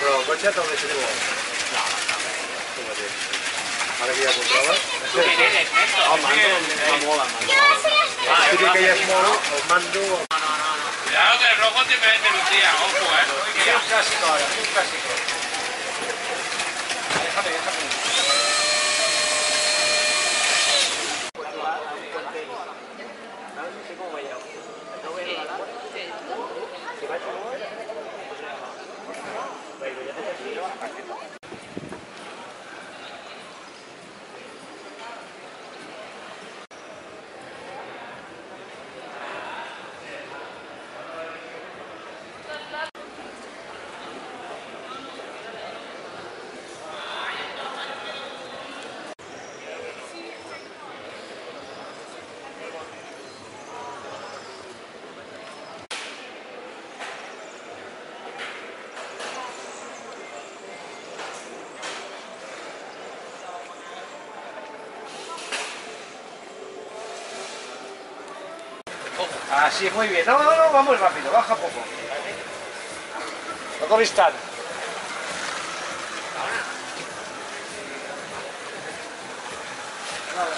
Bro, coche dove ce vuoi? No, come te. Ahora que ya comprabas. Os Gracias. Así, muy bien. No, no, no, vamos rápido, baja poco. Instante. Nada,